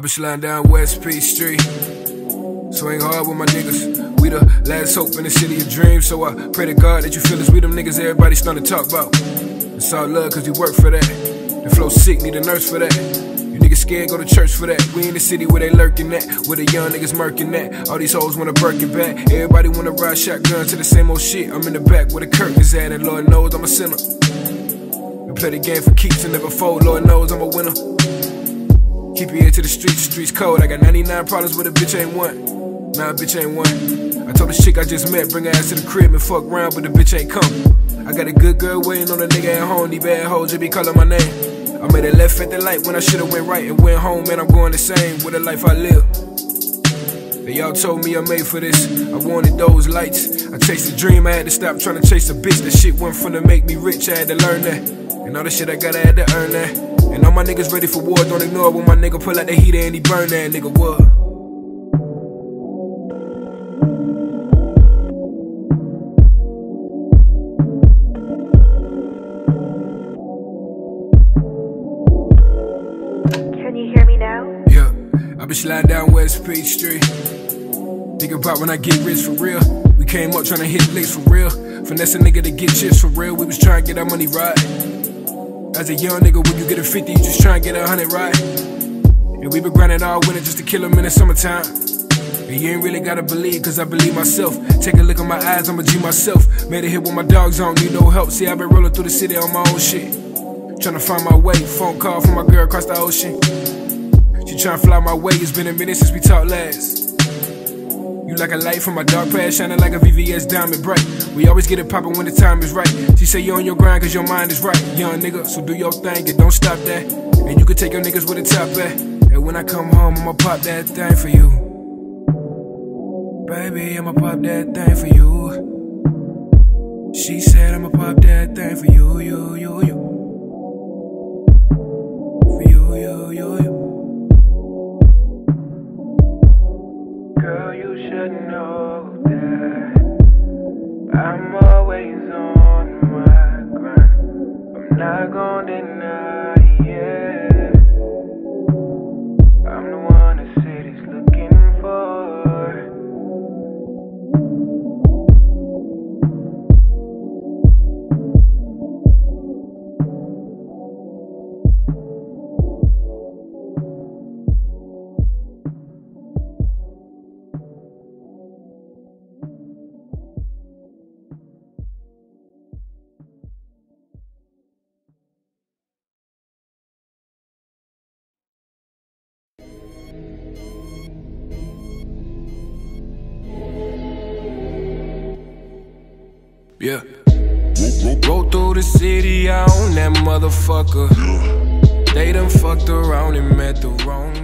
I been sliding down West Peachtree. Swing hard with my niggas. We the last hope in the city of dreams. So I pray to God that you feel us. We them niggas everybody starting to talk about. It's all love cause we work for that. The flow sick, need a nurse for that. You niggas scared, go to church for that. We in the city where they lurking at. Where the young niggas murking at. All these hoes wanna burk it back. Everybody wanna ride shotgun to the same old shit. I'm in the back where the curtains at. And Lord knows I'm a sinner. We play the game for keeps and never fold. Lord knows I'm a winner. Keep your ear to the streets, the streets cold. I got 99 problems with a bitch ain't one. Nah, bitch ain't one. I told the chick I just met, bring her ass to the crib and fuck around, but the bitch ain't come. I got a good girl waiting on a nigga at home. These bad hoes, they be calling my name. I made a left at the light when I should've went right and went home, man. I'm going the same with the life I live. And y'all told me I made for this. I wanted those lights. I chased a dream, I had to stop trying to chase a bitch. That shit went from to make me rich, I had to learn that. And all the shit I gotta had to earn that. And all my niggas ready for war, don't ignore when my nigga pull out the heater and he burn that nigga what? Can you hear me now? Yeah, I been sliding down West Peachtree. Think about when I get rich for real. We came up trying to hit licks for real. Finesse a nigga to get chips for real. We was trying to get our money right. As a young nigga, when you get a 50, you just try and get a 100 right. And we been grinding all winter just to kill in the summertime. And you ain't really gotta believe, cause I believe myself. Take a look at my eyes, I'm a G myself. Made a hit with my dogs, I don't need no help. See, i been rolling through the city on my own shit. Tryna find my way, phone call from my girl across the ocean. She tryna fly my way, it's been a minute since we talked last. You like a light from my dark past, shining like a VVS diamond bright. We always get it poppin' when the time is right. She say you on your grind cause your mind is right. Young nigga, so do your thing and don't stop that. And you can take your niggas with the top at. And when I come home, I'ma pop that thing for you. Baby, I'ma pop that thing for you. She said I'ma pop that thing for you, you, you, you. I'm always on my grind. I'm not gonna deny Yeah. Roll through the city, I own that motherfucker. They done fucked around and met the wrong